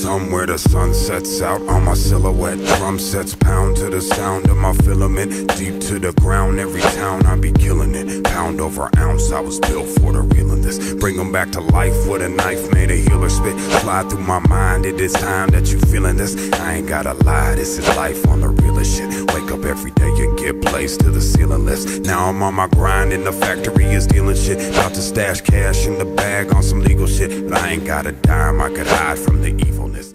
Somewhere the sun sets out on my silhouette. Drum sets pound to the sound of my filament. Deep to the ground, every town I be killing it. Pound over ounce, I was built for the reeling this. Bring 'em back to life with a knife, made a healer spit. Fly through my mind, it is time that you feeling this. I ain't gotta lie, this is life on the realest shit. Wake up every day and get placed to the ceiling list. Now I'm on my grind and the factory is dealing shit. About to stash cash in the bag on some legal shit. But I ain't got a dime, I could hide from the evilness.